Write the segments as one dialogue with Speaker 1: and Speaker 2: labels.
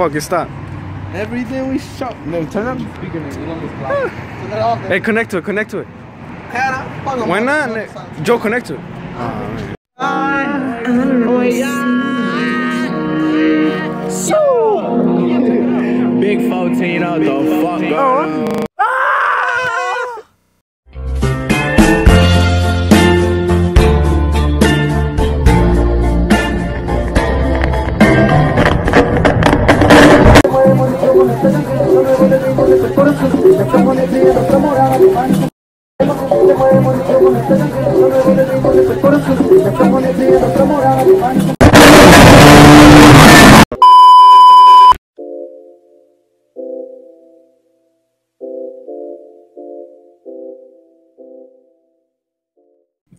Speaker 1: fuck it stop?
Speaker 2: Everything we shot. No, turn up the speaker. nigga. You know this. Turn it off.
Speaker 1: Hey, connect to it, connect to it.
Speaker 2: Cara, fuck 'em.
Speaker 1: Why not? Joe, connect to it.
Speaker 3: Big 14 out the fuck up.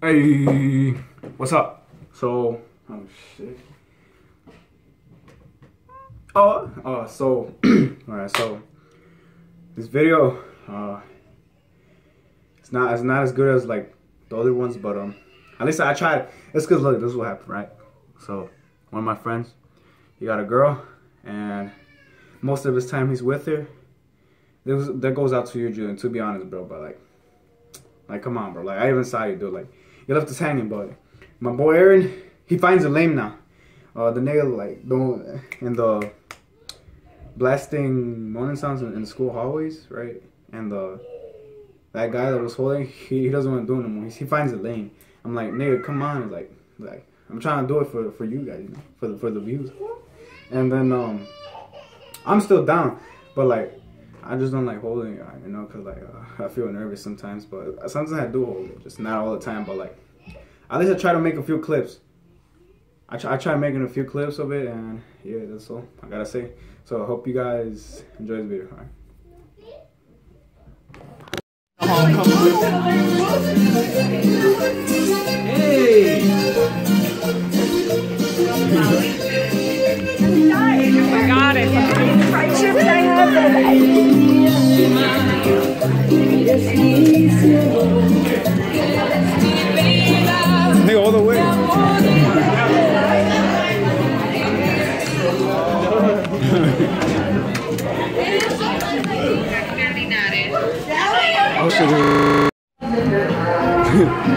Speaker 1: Hey, what's up? So, oh shit. Oh, uh, so, alright, so, this video, uh, it's not, it's not as good as, like, the other ones, but, um, at least I tried. It's cause, look, this is what happened, right? So, one of my friends, he got a girl, and most of his time he's with her. That goes out to you, Julian, to be honest, bro, but, like, like, come on, bro. Like, I even saw you, dude. Like, you left us hanging, but my boy Aaron, he finds it lame now. Uh, the nigga, like, don't, in the blasting morning sounds in, in school hallways, right? And the, that guy that was holding, he, he doesn't want to do it no more. He, he finds it lame. I'm like, nigga, come on. Like, like, I'm trying to do it for, for you guys, you know, for the, for the views. And then, um, I'm still down, but like, I just don't like holding it, you know, cause like uh, I feel nervous sometimes. But sometimes I do hold it, just not all the time. But like, at least I try to make a few clips. I try, I try making a few clips of it, and yeah, that's all I gotta say. So I hope you guys enjoy this video. All right.
Speaker 4: Got
Speaker 1: Oh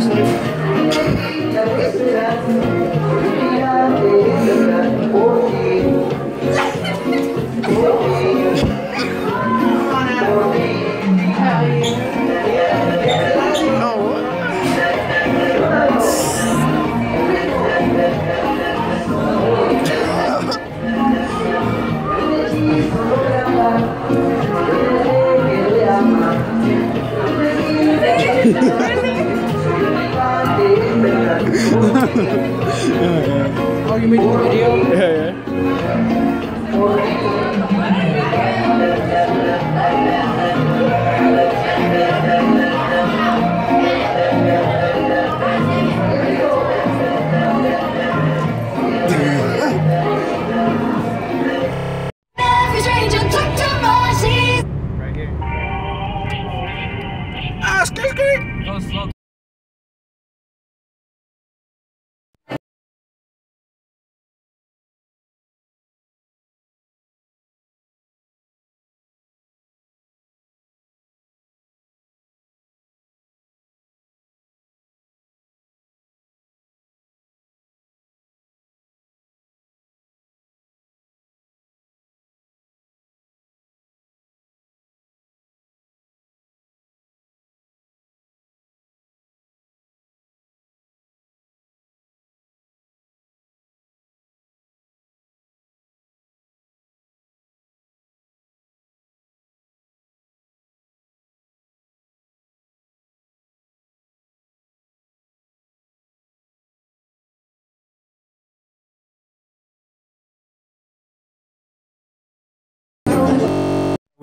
Speaker 1: shit.
Speaker 2: Oh, you made the video?
Speaker 1: Yeah, yeah.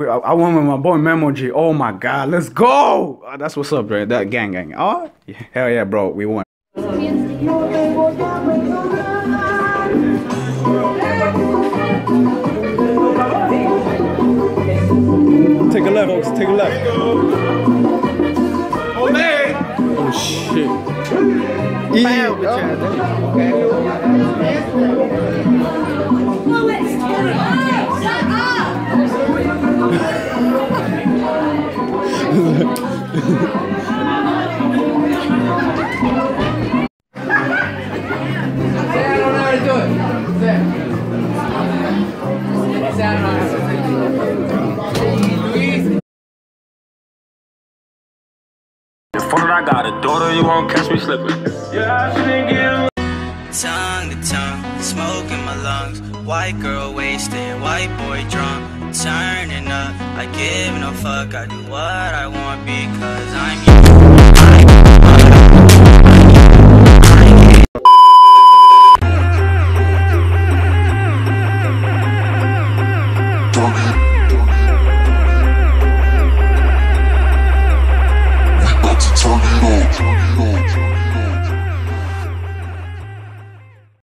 Speaker 1: I, I went with my boy Memo G. Oh my god, let's go! Uh, that's what's up, bro. That gang gang. Oh, yeah, hell yeah, bro. We won. Take a left, folks. Take a left. Oh shit.
Speaker 2: Bam, bitch
Speaker 5: I got a daughter, you won't catch me slipping. Yeah, I shouldn't give
Speaker 6: tongue to tongue, smoke in my lungs. White girl wasted, white boy drunk. Turning up, I give no fuck. I do what I want because I'm young.